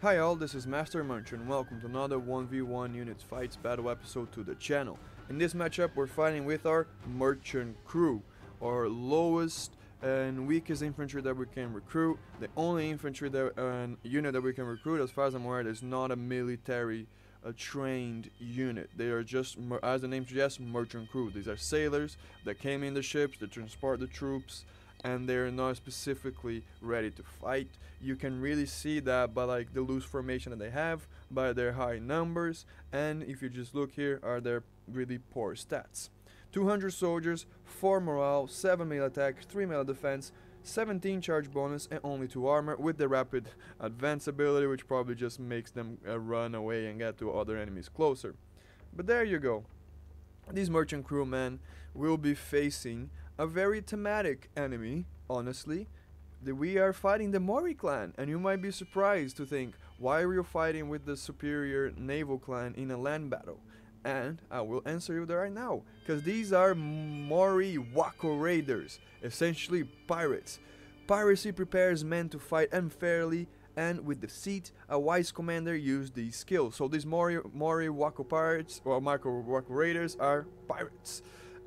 Hi all, this is Master Muncher and welcome to another 1v1 Units Fights battle episode to the channel. In this matchup we're fighting with our Merchant crew, our lowest and weakest infantry that we can recruit. The only infantry that uh, unit that we can recruit as far as I'm aware is not a military uh, trained unit. They are just, as the name suggests, merchant crew. These are sailors that came in the ships, that transport the troops, and they're not specifically ready to fight. You can really see that by like the loose formation that they have, by their high numbers, and if you just look here, are their really poor stats. 200 soldiers, 4 morale, 7 melee attack, 3 melee defense, 17 charge bonus and only 2 armor with the rapid advance ability which probably just makes them uh, run away and get to other enemies closer. But there you go. These merchant crewmen will be facing a very thematic enemy, honestly. We are fighting the Mori clan, and you might be surprised to think, why are you fighting with the superior naval clan in a land battle? And I will answer you right now, because these are Mori Wako Raiders, essentially pirates. Piracy prepares men to fight unfairly and with deceit, a wise commander used these skills. So these Mori, Mori Wako pirates, or Mako Wako Raiders, are pirates.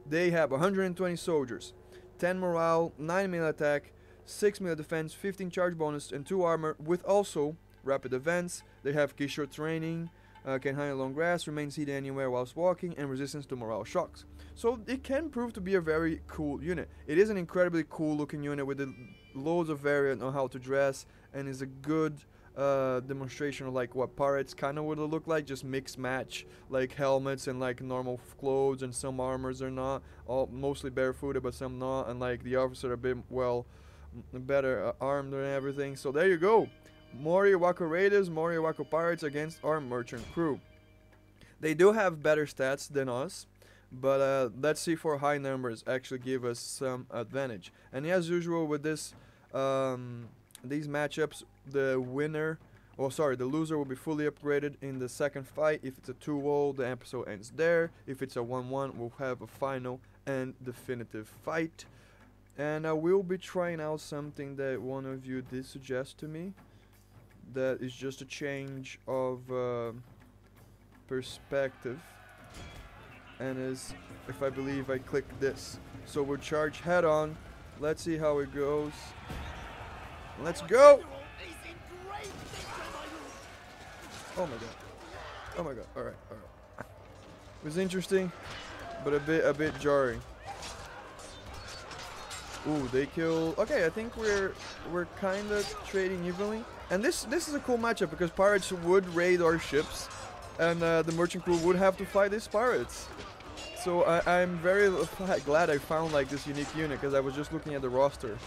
They have 120 soldiers, 10 morale, 9 melee attack, 6 melee defense, 15 charge bonus, and 2 armor, with also rapid advance. They have Kishore training, uh, can hide along grass, remain seated anywhere whilst walking, and resistance to morale shocks. So it can prove to be a very cool unit. It is an incredibly cool looking unit with loads of variant on how to dress, and is a good uh, demonstration of like what pirates kind of would look like, just mix match like helmets and like normal clothes and some armors are not, all mostly barefooted but some not, and like the officers are a bit well better uh, armed and everything. So there you go. Mori Wako Raiders, Mori Wako Pirates against our merchant crew. They do have better stats than us, but uh, let's see for high numbers actually give us some advantage. And as usual with this um, these matchups, the winner, oh sorry, the loser will be fully upgraded in the second fight. If it's a 2-0, the episode ends there. If it's a 1-1, we'll have a final and definitive fight. And I will be trying out something that one of you did suggest to me. That is just a change of uh, perspective. And is, if I believe I click this. So we'll charge head on. Let's see how it goes. Let's go! Oh my god. Oh my god. Alright, alright. It was interesting, but a bit a bit jarring. Ooh, they kill. Okay, I think we're we're kind of trading evenly. And this this is a cool matchup because pirates would raid our ships, and uh, the merchant crew would have to fight these pirates. So I, I'm very glad I found like this unique unit because I was just looking at the roster.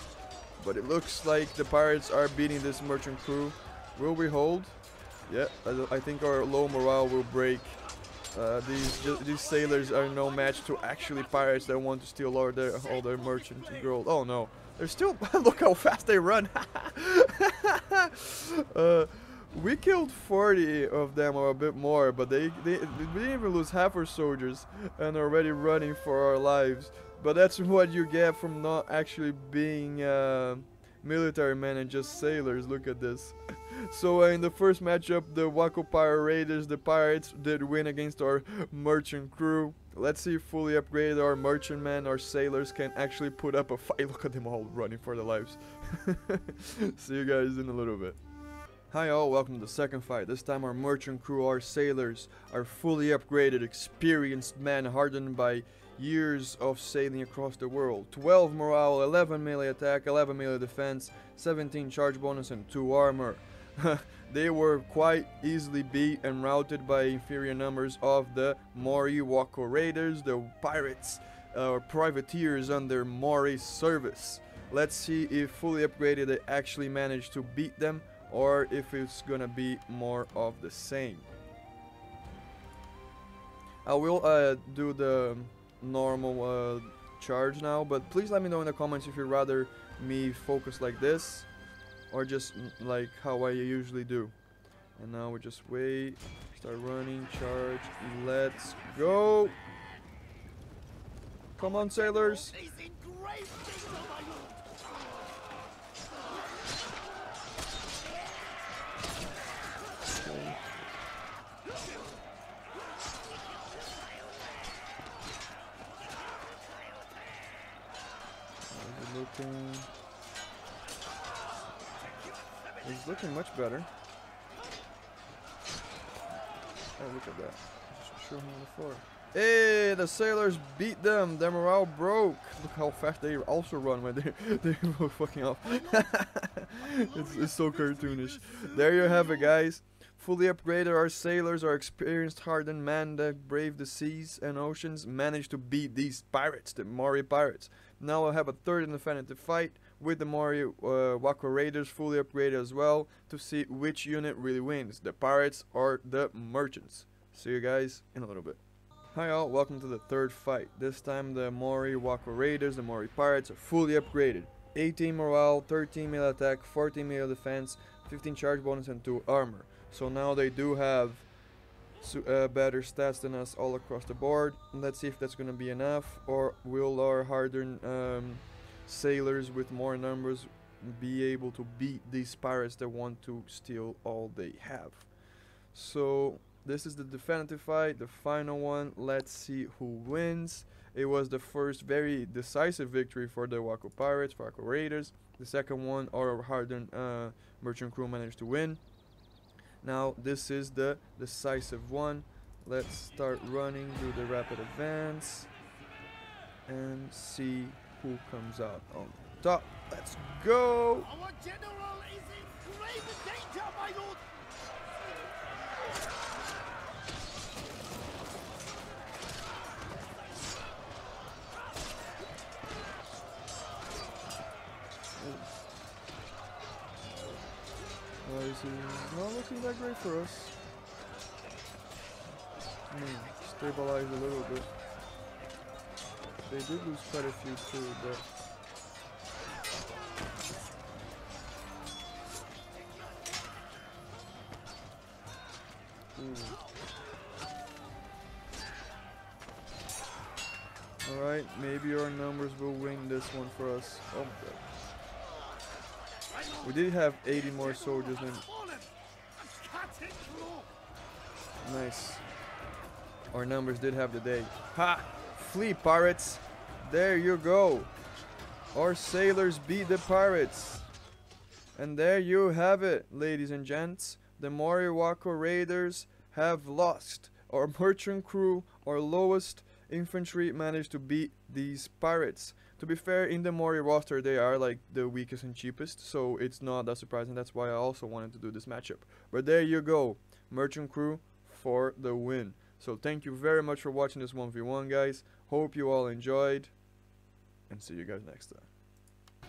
But it looks like the pirates are beating this merchant crew. Will we hold? Yeah, I, think our low morale will break. Uh, these these sailors are no match to actually pirates that want to steal all their all their merchant gold. Oh no, they're still look how fast they run. uh, we killed 40 of them or a bit more, but they, they, they didn't even lose half our soldiers and are already running for our lives. But that's what you get from not actually being uh, military men and just sailors. Look at this. so uh, in the first matchup, the Wako Pirate Raiders, the pirates, did win against our merchant crew. Let's see if fully upgraded our merchantmen, our sailors can actually put up a fight. Look at them all running for their lives. see you guys in a little bit. Hi all, welcome to the second fight. This time our merchant crew, our sailors, are fully upgraded, experienced men hardened by years of sailing across the world. 12 morale, 11 melee attack, 11 melee defense, 17 charge bonus and 2 armor. they were quite easily beat and routed by inferior numbers of the Mori Wako Raiders, the pirates uh, or privateers under Mori's service. Let's see if fully upgraded they actually managed to beat them or if it's gonna be more of the same. I will uh, do the normal uh, charge now, but please let me know in the comments if you'd rather me focus like this or just like how I usually do. And now we just wait, start running, charge, let's go! Come on, sailors! Okay. It's looking much better. Oh, look at that. Just show him on the floor. Hey, the sailors beat them. Their morale broke. Look how fast they also run when they they go fucking off. it's, it's so cartoonish. There you have it, guys. Fully upgraded, our sailors, our experienced, hardened men that brave the seas and oceans, managed to beat these pirates, the Mori pirates. Now we'll have a third definitive fight with the Mori uh, Wako Raiders fully upgraded as well to see which unit really wins, the pirates or the merchants. See you guys in a little bit. Hi all, welcome to the third fight. This time the Mori Wako Raiders, the Mori Pirates are fully upgraded. 18 morale, 13 melee attack, 14 melee defense, 15 charge bonus and 2 armor. So now they do have uh, better stats than us all across the board. Let's see if that's gonna be enough or will our hardened um, sailors with more numbers be able to beat these pirates that want to steal all they have. So this is the definitive fight, the final one. Let's see who wins. It was the first very decisive victory for the Wako Pirates, Wako Raiders. The second one, our hardened uh, merchant crew managed to win. Now this is the decisive one. Let's start running, do the rapid advance, and see who comes out on top. Let's go! Our general is in grave danger, my lord! This is not looking that great for us. I mean, stabilize a little bit. They did lose quite a few too, but... Hmm. Alright, maybe our numbers will win this one for us. Oh. We did have 80 more soldiers than... Nice. Our numbers did have the day. Ha! Flee, pirates! There you go! Our sailors beat the pirates! And there you have it, ladies and gents. The Mori Wako Raiders have lost. Our merchant crew, our lowest infantry, managed to beat these pirates. To be fair, in the Mori roster, they are like the weakest and cheapest, so it's not that surprising. That's why I also wanted to do this matchup. But there you go, Merchant Crew for the win. So thank you very much for watching this 1v1, guys. Hope you all enjoyed, and see you guys next time.